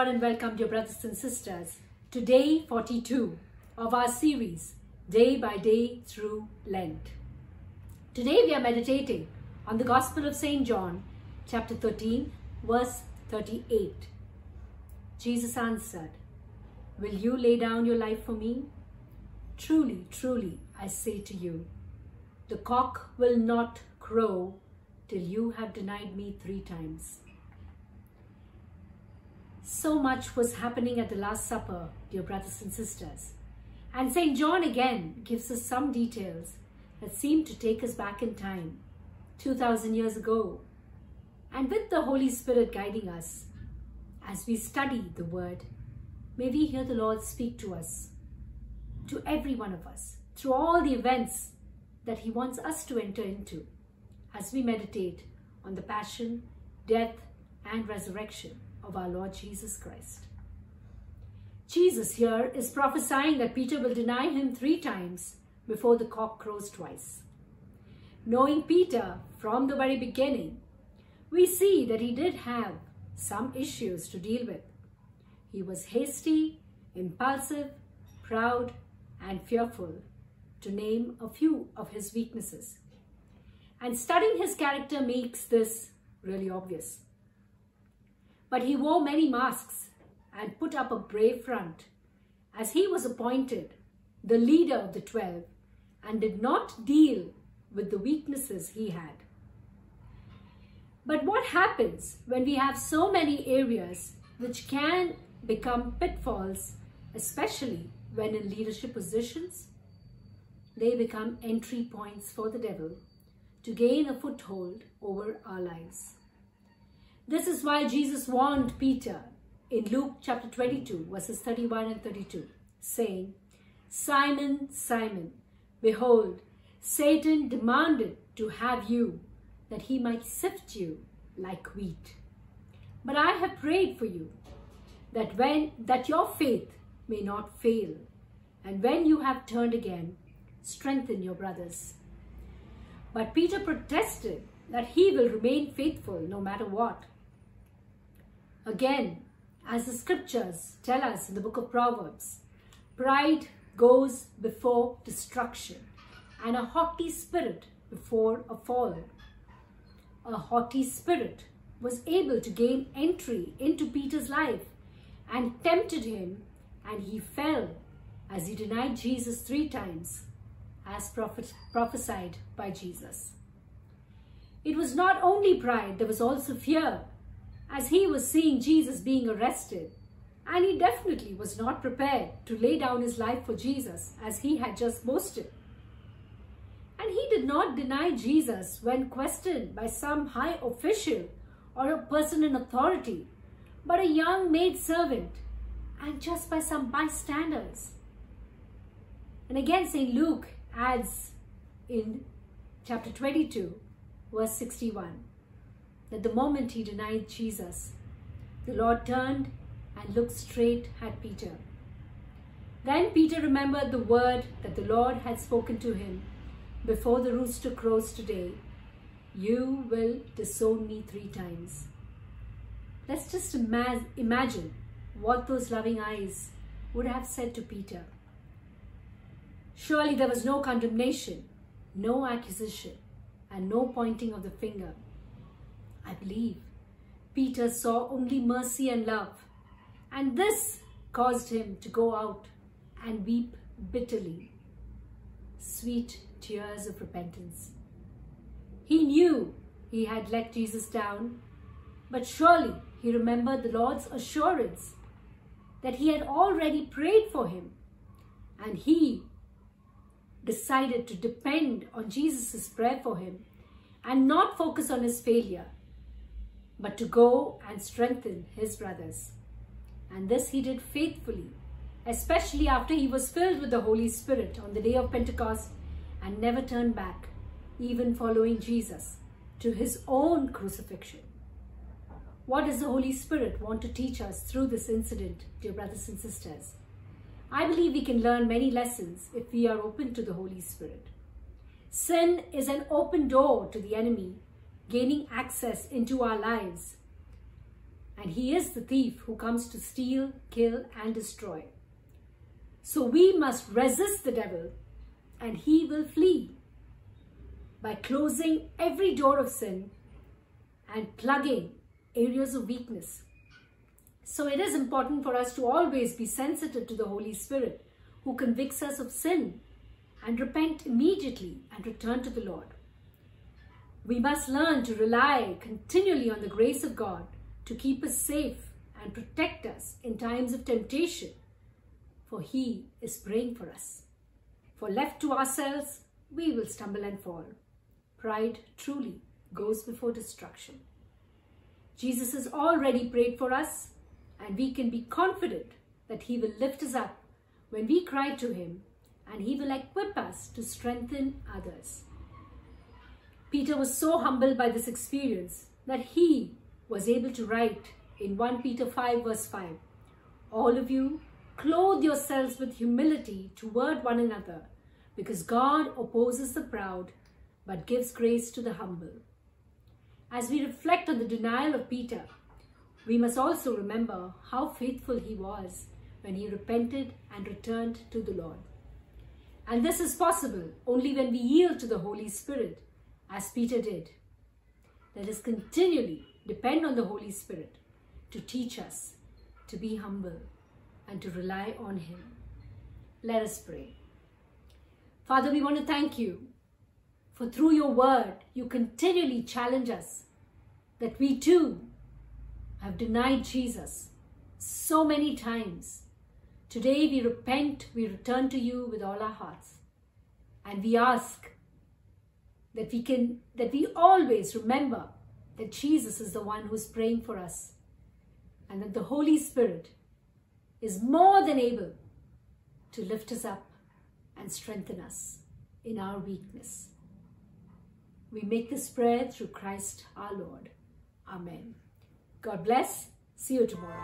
God and welcome dear brothers and sisters to day 42 of our series Day by Day Through Lent. Today we are meditating on the Gospel of St. John chapter 13 verse 38. Jesus answered, Will you lay down your life for me? Truly, truly, I say to you, the cock will not crow till you have denied me three times. So much was happening at the Last Supper, dear brothers and sisters. And St. John again gives us some details that seem to take us back in time, 2000 years ago. And with the Holy Spirit guiding us, as we study the Word, may we hear the Lord speak to us, to every one of us, through all the events that He wants us to enter into as we meditate on the passion, death, and resurrection of our Lord Jesus Christ. Jesus here is prophesying that Peter will deny him three times before the cock crows twice. Knowing Peter from the very beginning, we see that he did have some issues to deal with. He was hasty, impulsive, proud, and fearful, to name a few of his weaknesses. And studying his character makes this really obvious. But he wore many masks and put up a brave front as he was appointed the leader of the twelve and did not deal with the weaknesses he had. But what happens when we have so many areas which can become pitfalls, especially when in leadership positions? They become entry points for the devil to gain a foothold over our lives. This is why Jesus warned Peter in Luke chapter 22, verses 31 and 32, saying, Simon, Simon, behold, Satan demanded to have you, that he might sift you like wheat. But I have prayed for you, that when that your faith may not fail, and when you have turned again, strengthen your brothers. But Peter protested that he will remain faithful no matter what. Again, as the scriptures tell us in the book of Proverbs, pride goes before destruction and a haughty spirit before a fall. A haughty spirit was able to gain entry into Peter's life and tempted him and he fell as he denied Jesus three times as prophet, prophesied by Jesus. It was not only pride, there was also fear as he was seeing Jesus being arrested. And he definitely was not prepared to lay down his life for Jesus as he had just boasted. And he did not deny Jesus when questioned by some high official or a person in authority, but a young maid servant and just by some bystanders. And again, St. Luke adds in chapter 22, verse 61 that the moment he denied Jesus, the Lord turned and looked straight at Peter. Then Peter remembered the word that the Lord had spoken to him before the rooster crows today. You will disown me three times. Let's just ima imagine what those loving eyes would have said to Peter. Surely there was no condemnation, no accusation, and no pointing of the finger. I believe. Peter saw only mercy and love, and this caused him to go out and weep bitterly, sweet tears of repentance. He knew he had let Jesus down, but surely he remembered the Lord's assurance that he had already prayed for him, and he decided to depend on Jesus' prayer for him and not focus on his failure but to go and strengthen his brothers. And this he did faithfully, especially after he was filled with the Holy Spirit on the day of Pentecost and never turned back, even following Jesus to his own crucifixion. What does the Holy Spirit want to teach us through this incident, dear brothers and sisters? I believe we can learn many lessons if we are open to the Holy Spirit. Sin is an open door to the enemy gaining access into our lives. and he is the thief who comes to steal, kill, and destroy. So we must resist the devil and he will flee by closing every door of sin and plugging areas of weakness. So it is important for us to always be sensitive to the Holy Spirit who convicts us of sin and repent immediately and return to the Lord. We must learn to rely continually on the grace of God to keep us safe and protect us in times of temptation, for He is praying for us. For left to ourselves, we will stumble and fall. Pride truly goes before destruction. Jesus has already prayed for us, and we can be confident that He will lift us up when we cry to Him, and He will equip us to strengthen others. Peter was so humbled by this experience that he was able to write in 1 Peter 5 verse 5, All of you, clothe yourselves with humility toward one another, because God opposes the proud, but gives grace to the humble. As we reflect on the denial of Peter, we must also remember how faithful he was when he repented and returned to the Lord. And this is possible only when we yield to the Holy Spirit as Peter did. Let us continually depend on the Holy Spirit to teach us to be humble and to rely on Him. Let us pray. Father, we want to thank you for through your word, you continually challenge us that we too have denied Jesus so many times. Today we repent, we return to you with all our hearts. And we ask that we can that we always remember that Jesus is the one who's praying for us and that the Holy Spirit is more than able to lift us up and strengthen us in our weakness. We make this prayer through Christ our Lord. Amen. God bless. See you tomorrow.